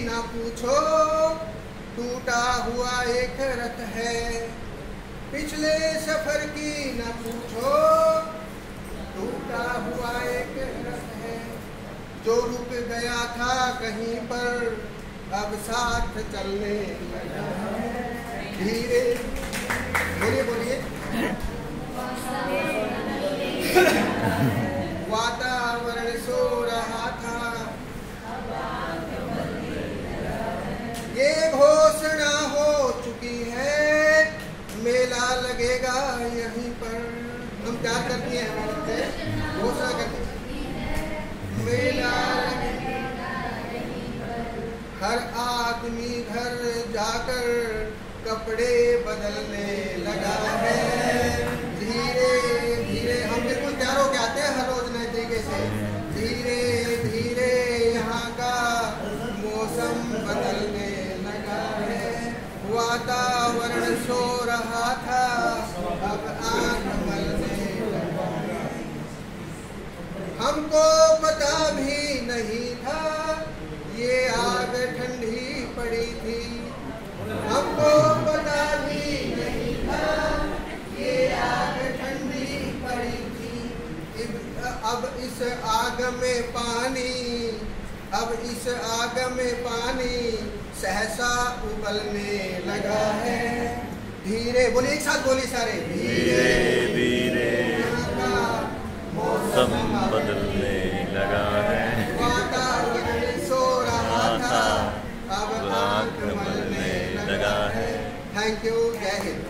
न पूछो टूटा हुआ एक रथ है। पिछले सफ़र की न पूछो टूटा हुआ एक रथ है। जो रुक गया था कहीं पर अब साथ चलने लगा धीरे। बोलिए बोलिए। वातावरण सो लगेगा यहीं पर। हम क्या करती हैं हम घोषणा करती मेला हर आदमी घर जाकर कपड़े बदलने लगा है। धीरे धीरे, हम बिल्कुल तैयार होके आते हैं हर रोज नए तरीके से। धीरे धीरे यहाँ का मौसम बदलने लगा है। वातावरण सो रहा था, अब आँख मलने हमको पता भी नहीं था, ये आग ठंडी पड़ी थी। हमको पता भी नहीं था, ये आग ठंडी पड़ी थी। अब इस आग में पानी, अब इस आग में पानी सहसा उबलने लगा है। धीरे बोले एक साथ बोले सारे। धीरे धीरे। मौसम बदलने लगा है। सो रहा था अब आँख मलने लगा है। थैंक यू जय हिंद।